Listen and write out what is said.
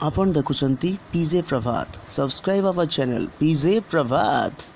upon the Kusanti PJ Prabhat. Subscribe our channel PJ Prabhat.